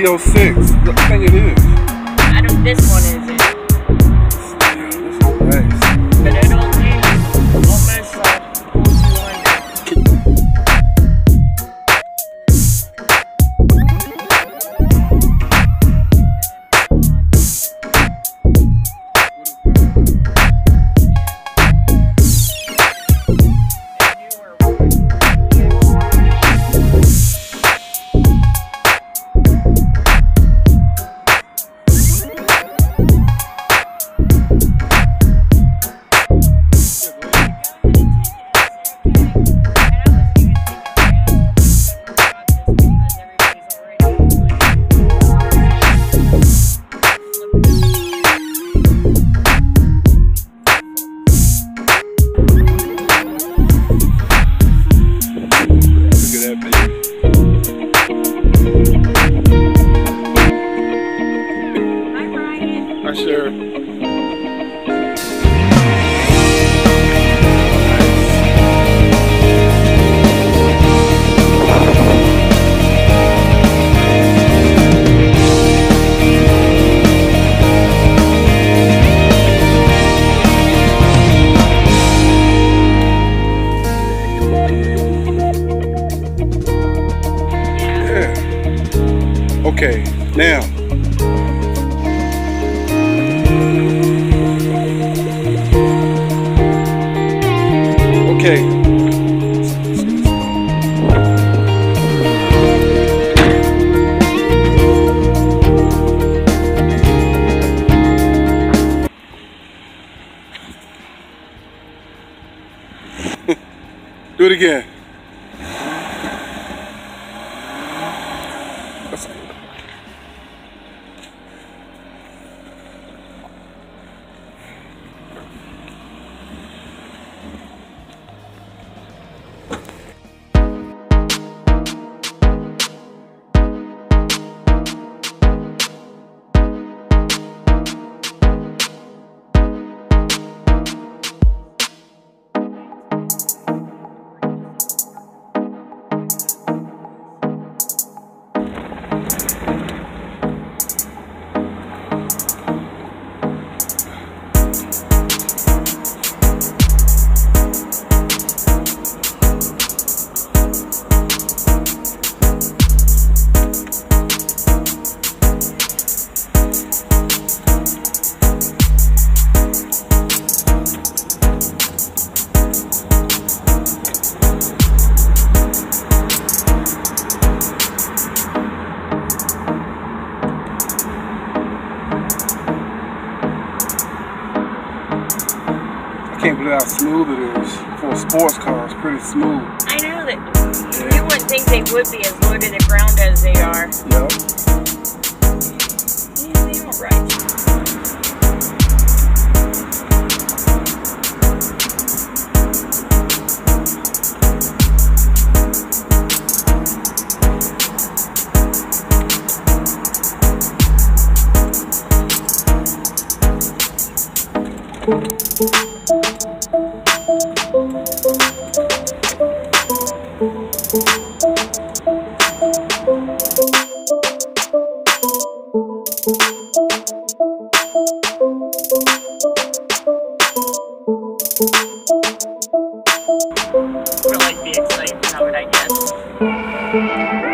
Studio 6. What thing it is? I don't, this one is that, bitch. Okay, now. Okay. Do it again. at how smooth it is. For a sports car, it's pretty smooth. I know that. Yeah. You wouldn't think they would be as low to the ground as they are. Yep. Yeah, they are right. Thank you. for like the excitement of it, I guess.